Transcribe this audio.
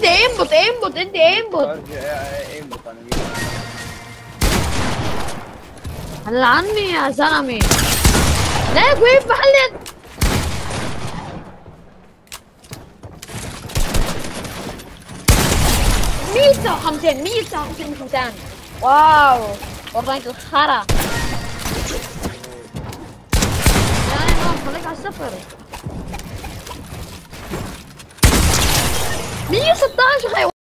عندي ايمبوت ايمبوت عندي ايمبوت ايمبوت أنا عني يا زلمه ليك وين محل مية وخمسين وخمسين واو وراك الخرا يعني ما خليك على مية وستاشر